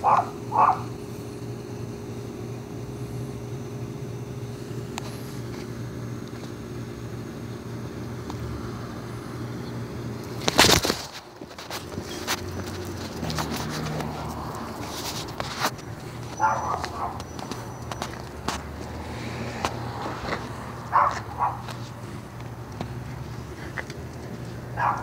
What? What? 啊